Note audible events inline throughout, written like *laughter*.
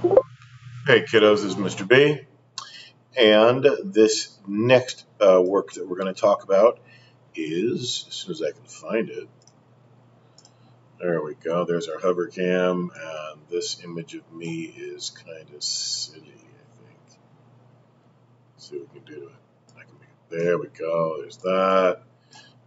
Hey kiddos, this is Mr. B. And this next uh, work that we're going to talk about is, as soon as I can find it, there we go, there's our HoverCam, and this image of me is kind of silly, I think. Let's see what we can do to it. I can make it. There we go, there's that.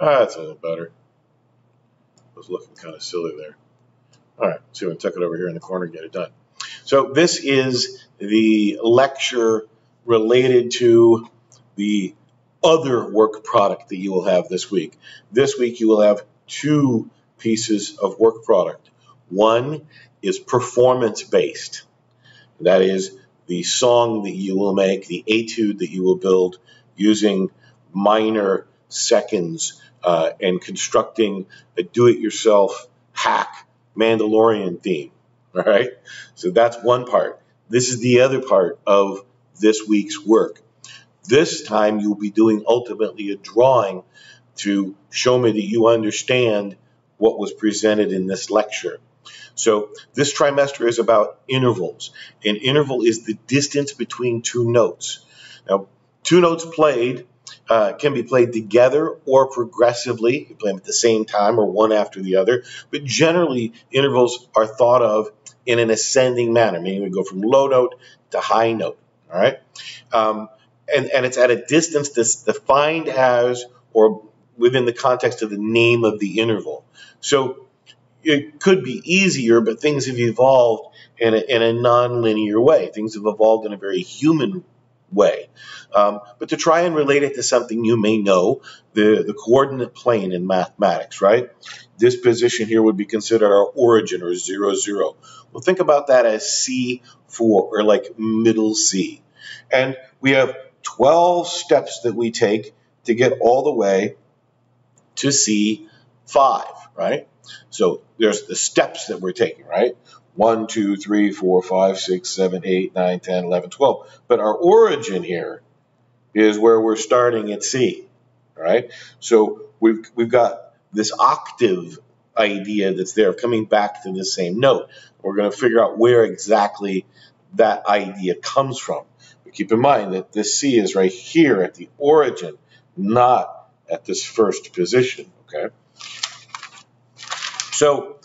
Ah, that's a little better. I was looking kind of silly there. All right, so we can tuck it over here in the corner and get it done. So this is the lecture related to the other work product that you will have this week. This week you will have two pieces of work product. One is performance based. That is the song that you will make, the etude that you will build using minor seconds uh, and constructing a do-it-yourself hack Mandalorian theme. *laughs* All right. So that's one part. This is the other part of this week's work. This time you'll be doing ultimately a drawing to show me that you understand what was presented in this lecture. So this trimester is about intervals. An interval is the distance between two notes. Now, two notes played uh, can be played together or progressively. You play them at the same time or one after the other. But generally, intervals are thought of in an ascending manner, meaning we go from low note to high note. All right, um, and and it's at a distance that's defined as or within the context of the name of the interval. So it could be easier, but things have evolved in a, in a nonlinear way. Things have evolved in a very human way. Um, but to try and relate it to something you may know, the, the coordinate plane in mathematics, right? This position here would be considered our origin or zero, zero. Well, think about that as C4 or like middle C. And we have 12 steps that we take to get all the way to C5, right? So there's the steps that we're taking, right? 1, 2, 3, 4, 5, 6, 7, 8, 9, 10, 11, 12. But our origin here is where we're starting at C, right? So we've, we've got this octave idea that's there coming back to the same note. We're going to figure out where exactly that idea comes from. But keep in mind that this C is right here at the origin, not at this first position, okay? So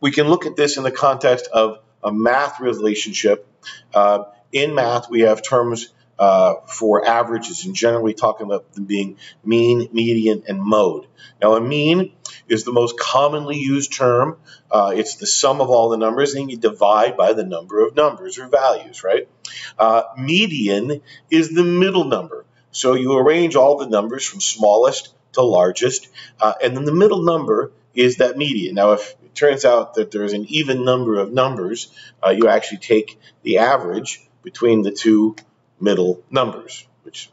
we can look at this in the context of a math relationship. Uh, in math, we have terms uh, for averages, and generally talking about them being mean, median, and mode. Now, a mean is the most commonly used term. Uh, it's the sum of all the numbers, and you divide by the number of numbers or values, right? Uh, median is the middle number. So you arrange all the numbers from smallest to largest, uh, and then the middle number is that median. Now, if turns out that there's an even number of numbers, uh, you actually take the average between the two middle numbers, which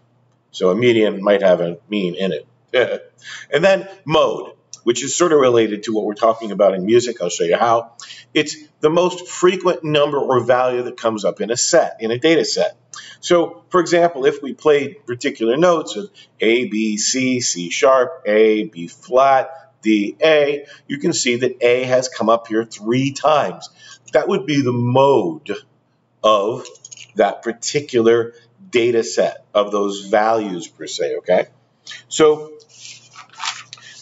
so a median might have a mean in it. *laughs* and then mode, which is sort of related to what we're talking about in music. I'll show you how. It's the most frequent number or value that comes up in a set, in a data set. So, for example, if we played particular notes of A, B, C, C sharp, A, B flat, D, A, you can see that A has come up here three times. That would be the mode of that particular data set of those values per se, okay? So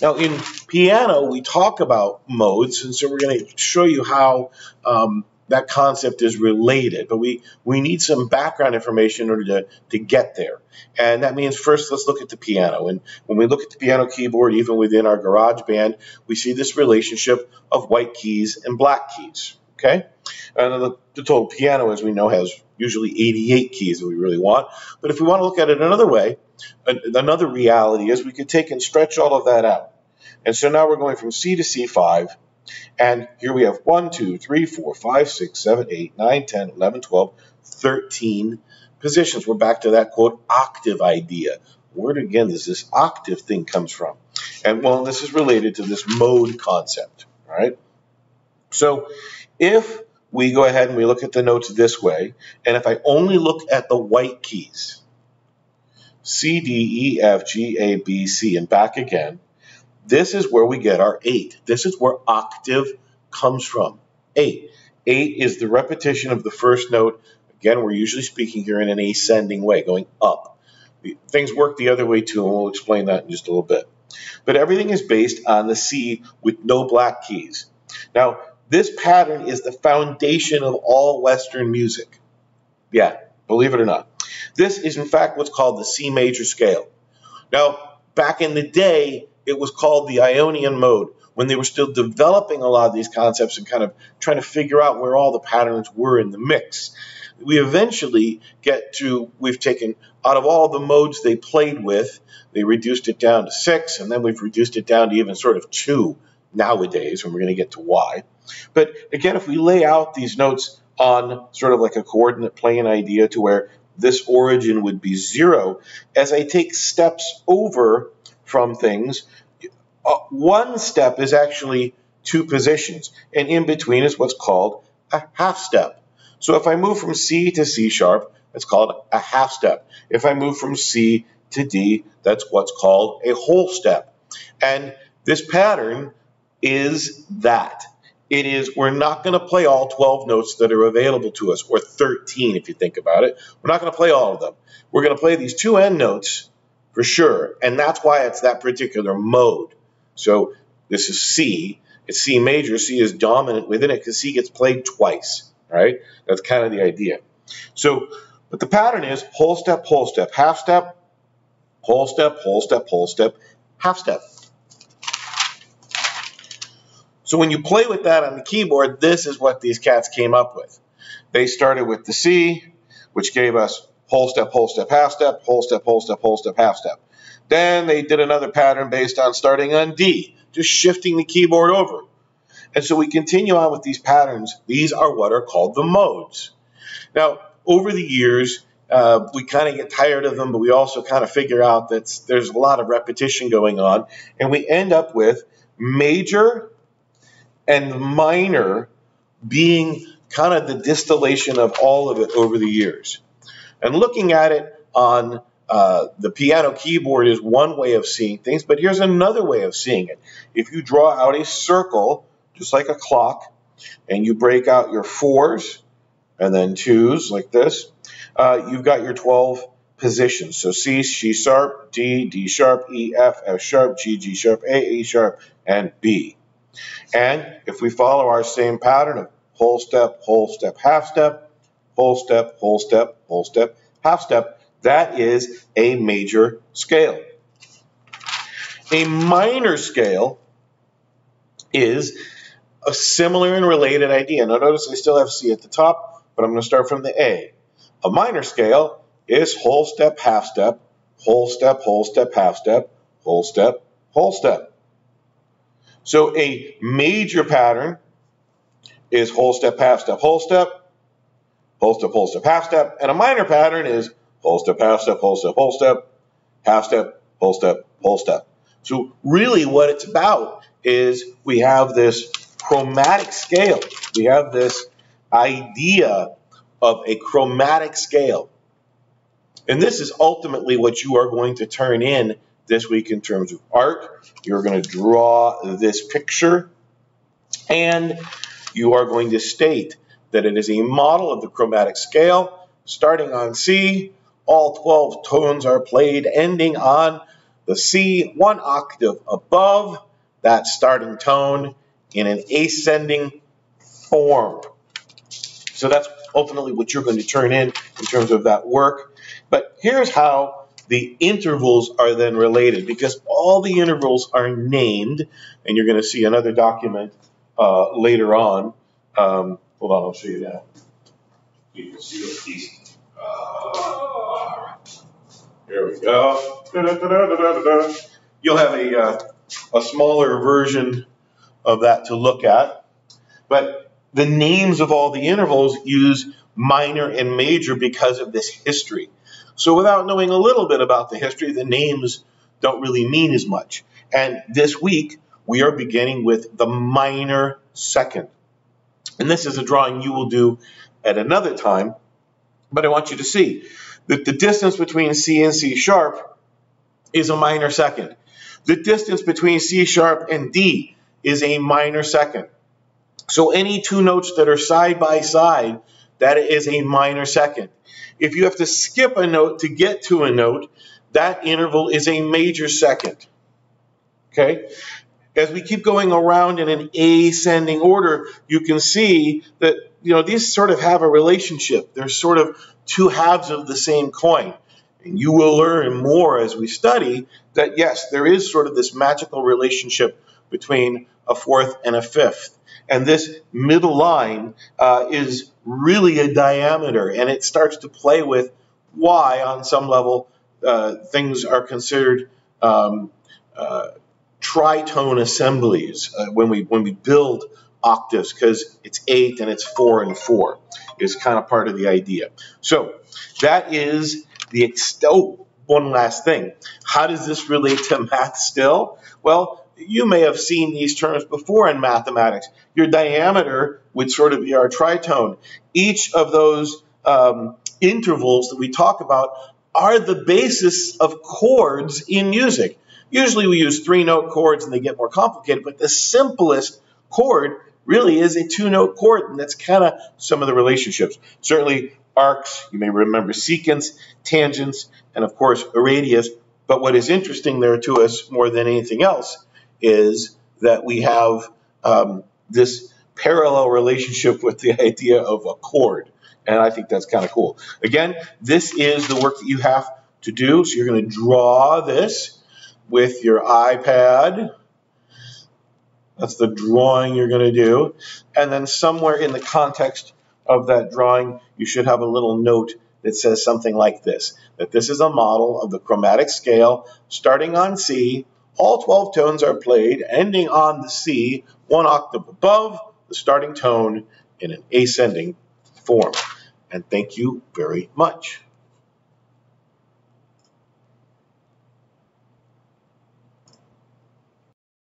now in piano, we talk about modes, and so we're going to show you how um, that concept is related, but we, we need some background information in order to, to get there. And that means first let's look at the piano. And when we look at the piano keyboard, even within our GarageBand, we see this relationship of white keys and black keys. Okay? And the, the total piano, as we know, has usually 88 keys that we really want. But if we want to look at it another way, another reality is we could take and stretch all of that out. And so now we're going from C to C5, and here we have 1, 2, 3, 4, 5, 6, 7, 8, 9, 10, 11, 12, 13 positions. We're back to that, quote, octave idea. Where, again, does this octave thing comes from? And, well, this is related to this mode concept, right? So if we go ahead and we look at the notes this way, and if I only look at the white keys, C, D, E, F, G, A, B, C, and back again, this is where we get our 8. This is where octave comes from. 8. Eight is the repetition of the first note. Again, we're usually speaking here in an ascending way, going up. Things work the other way too, and we'll explain that in just a little bit. But everything is based on the C with no black keys. Now, this pattern is the foundation of all Western music. Yeah, believe it or not. This is, in fact, what's called the C major scale. Now, back in the day, it was called the Ionian mode when they were still developing a lot of these concepts and kind of trying to figure out where all the patterns were in the mix. We eventually get to, we've taken out of all the modes they played with, they reduced it down to six, and then we've reduced it down to even sort of two nowadays, and we're going to get to why. But again, if we lay out these notes on sort of like a coordinate plane idea to where this origin would be zero, as I take steps over from things, uh, one step is actually two positions, and in between is what's called a half step. So if I move from C to C sharp, it's called a half step. If I move from C to D, that's what's called a whole step. And this pattern is that. It is, we're not going to play all 12 notes that are available to us, or 13 if you think about it. We're not going to play all of them. We're going to play these two end notes for sure, and that's why it's that particular mode. So this is C. It's C major. C is dominant within it because C gets played twice, right? That's kind of the idea. So, but the pattern is whole step, whole step, half step, whole step, whole step, whole step, half step. So when you play with that on the keyboard, this is what these cats came up with. They started with the C, which gave us whole step, whole step, half step, whole step, whole step, whole step, half step. Then they did another pattern based on starting on D, just shifting the keyboard over. And so we continue on with these patterns. These are what are called the modes. Now, over the years, uh, we kind of get tired of them, but we also kind of figure out that there's a lot of repetition going on, and we end up with major and minor being kind of the distillation of all of it over the years. And looking at it on uh, the piano keyboard is one way of seeing things, but here's another way of seeing it. If you draw out a circle, just like a clock, and you break out your fours and then twos like this, uh, you've got your 12 positions. So C, C sharp, D, D sharp, E, F, F sharp, G, G sharp, A, A sharp, and B. And if we follow our same pattern of whole step, whole step, half step, whole step, whole step, whole step, half step, that is a major scale. A minor scale is a similar and related idea. Now notice I still have C at the top, but I'm going to start from the A. A minor scale is whole step, half step, whole step, whole step, half step, whole step, whole step. So a major pattern is whole step, half step, whole step, whole step, whole step, half step, and a minor pattern is whole step, half step, whole step, whole step, half step, whole step, whole step. So really what it's about is we have this chromatic scale. We have this idea of a chromatic scale. And this is ultimately what you are going to turn in this week in terms of art. You're going to draw this picture and you are going to state that it is a model of the chromatic scale starting on C. All 12 tones are played ending on the C one octave above that starting tone in an ascending form. So that's ultimately what you're going to turn in in terms of that work. But here's how the intervals are then related because all the intervals are named, and you're going to see another document uh, later on. Um, hold on, I'll show you that. You can see these. Uh, here we go. Da, da, da, You'll have a, uh, a smaller version of that to look at. But the names of all the intervals use minor and major because of this history. So without knowing a little bit about the history, the names don't really mean as much. And this week, we are beginning with the minor second. And this is a drawing you will do at another time, but I want you to see that the distance between C and C sharp is a minor second. The distance between C sharp and D is a minor second. So any two notes that are side by side, that is a minor second. If you have to skip a note to get to a note, that interval is a major second. Okay? As we keep going around in an ascending order, you can see that you know these sort of have a relationship. They're sort of two halves of the same coin. And you will learn more as we study that yes, there is sort of this magical relationship between a fourth and a fifth. And this middle line uh, is really a diameter, and it starts to play with why, on some level, uh, things are considered um, uh, tritone assemblies uh, when we when we build octaves because it's eight and it's four and four is kind of part of the idea. So that is the extent. Oh, one last thing. How does this relate to *laughs* math still? Well, you may have seen these terms before in mathematics. Your diameter would sort of be our tritone. Each of those um, intervals that we talk about are the basis of chords in music. Usually we use three note chords and they get more complicated, but the simplest chord really is a two note chord, and that's kind of some of the relationships. Certainly, arcs, you may remember secants, tangents, and of course, a radius. But what is interesting there to us more than anything else is that we have um, this parallel relationship with the *laughs* idea of a chord. And I think that's kind of cool. Again, this is the work that you have to do. So you're going to draw this with your iPad. That's the drawing you're going to do. And then somewhere in the context of that drawing, you should have a little note that says something like this, that this is a model of the chromatic scale starting on C. All 12 tones are played, ending on the C, one octave above the starting tone in an ascending form. And thank you very much.